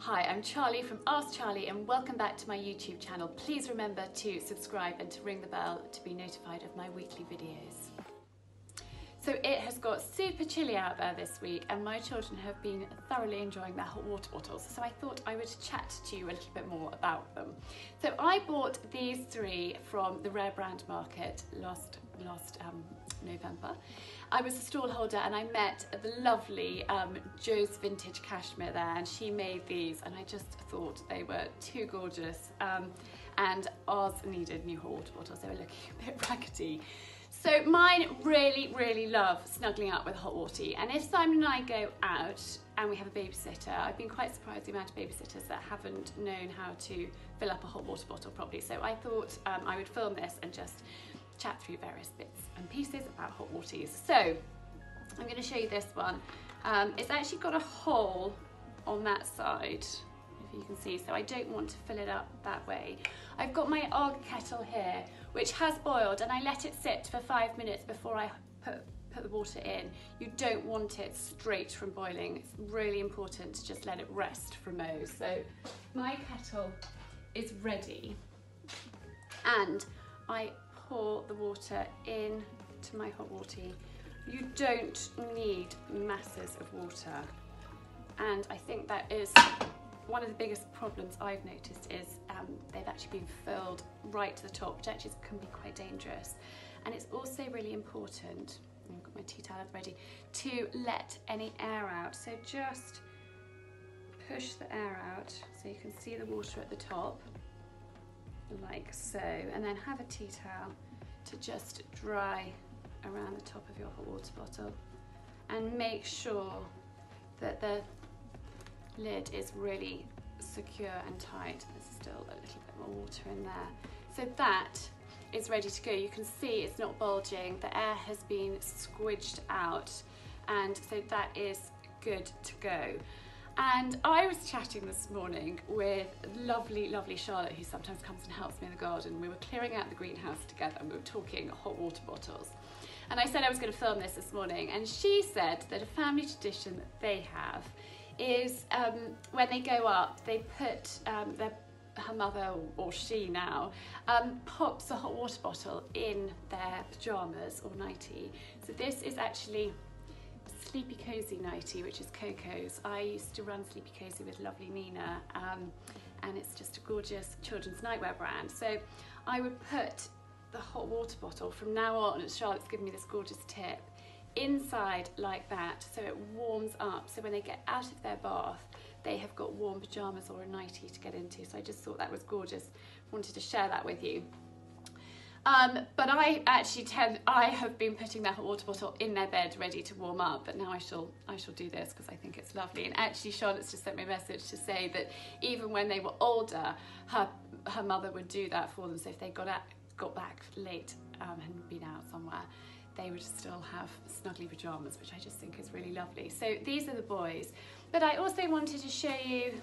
Hi, I'm Charlie from Ask Charlie and welcome back to my YouTube channel. Please remember to subscribe and to ring the bell to be notified of my weekly videos. So it has got super chilly out there this week and my children have been thoroughly enjoying their hot water bottles. So I thought I would chat to you a little bit more about them. So I bought these three from the Rare Brand Market last, last um, November. I was a stall holder and I met the lovely um, Jo's Vintage Cashmere there and she made these and I just thought they were too gorgeous um, and ours needed new hot water bottles, they were looking a bit raggedy. So mine really, really love snuggling up with hot water and if Simon and I go out and we have a babysitter, I've been quite surprised the amount of babysitters that haven't known how to fill up a hot water bottle properly. So I thought um, I would film this and just chat through various bits and pieces about hot waters. So I'm going to show you this one. Um, it's actually got a hole on that side, if you can see, so I don't want to fill it up that way. I've got my Aga kettle here, which has boiled, and I let it sit for five minutes before I put put the water in. You don't want it straight from boiling. It's really important to just let it rest for a mo. So my kettle is ready and I pour the water in to my hot water. You don't need masses of water. And I think that is one of the biggest problems I've noticed is um, they've actually been filled right to the top, which actually can be quite dangerous. And it's also really important, I've got my tea towel ready, to let any air out. So just push the air out so you can see the water at the top like so and then have a tea towel to just dry around the top of your hot water bottle and make sure that the lid is really secure and tight. There's still a little bit more water in there. So that is ready to go. You can see it's not bulging. The air has been squidged out and so that is good to go. And I was chatting this morning with lovely, lovely Charlotte, who sometimes comes and helps me in the garden. We were clearing out the greenhouse together and we were talking hot water bottles. And I said I was going to film this this morning, and she said that a family tradition that they have is um, when they go up, they put um, their her mother or she now um, pops a hot water bottle in their pajamas or nightie. So this is actually Sleepy Cozy nightie, which is Coco's. I used to run Sleepy Cozy with lovely Nina, um, and it's just a gorgeous children's nightwear brand. So I would put the hot water bottle from now on, Charlotte's given me this gorgeous tip, inside like that, so it warms up. So when they get out of their bath, they have got warm pajamas or a nightie to get into. So I just thought that was gorgeous. Wanted to share that with you. Um, but I actually tend, I have been putting that hot water bottle in their bed ready to warm up, but now I shall, I shall do this because I think it's lovely. And actually Charlotte's just sent me a message to say that even when they were older, her, her mother would do that for them. So if they got, at, got back late um, and been out somewhere, they would still have snuggly pajamas, which I just think is really lovely. So these are the boys. But I also wanted to show you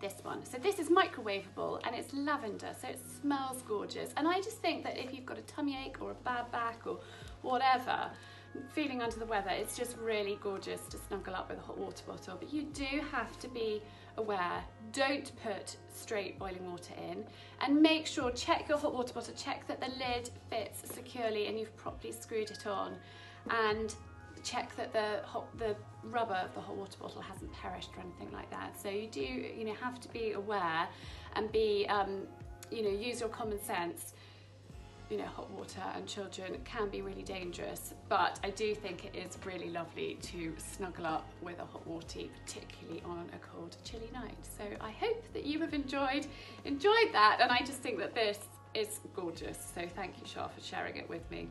this one. So this is microwavable and it's lavender, so it smells gorgeous. And I just think that if you've got a tummy ache or a bad back or whatever, feeling under the weather, it's just really gorgeous to snuggle up with a hot water bottle. But you do have to be aware, don't put straight boiling water in and make sure, check your hot water bottle, check that the lid fits securely and you've properly screwed it on. And check that the hot, the rubber of the hot water bottle hasn't perished or anything like that. So you do, you know, have to be aware and be, um, you know, use your common sense. You know, hot water and children can be really dangerous, but I do think it is really lovely to snuggle up with a hot water, particularly on a cold, chilly night. So I hope that you have enjoyed enjoyed that, and I just think that this is gorgeous. So thank you, Char, for sharing it with me.